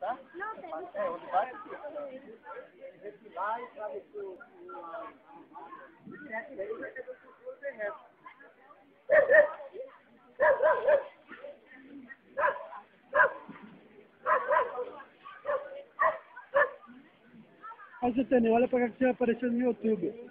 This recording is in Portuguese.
Tá? Não tem. É, onde vai? Esse lá e atravessou uma... E aí vai ter vai fazer. Aí, Zetânia, olha pra cá que você apareceu no YouTube.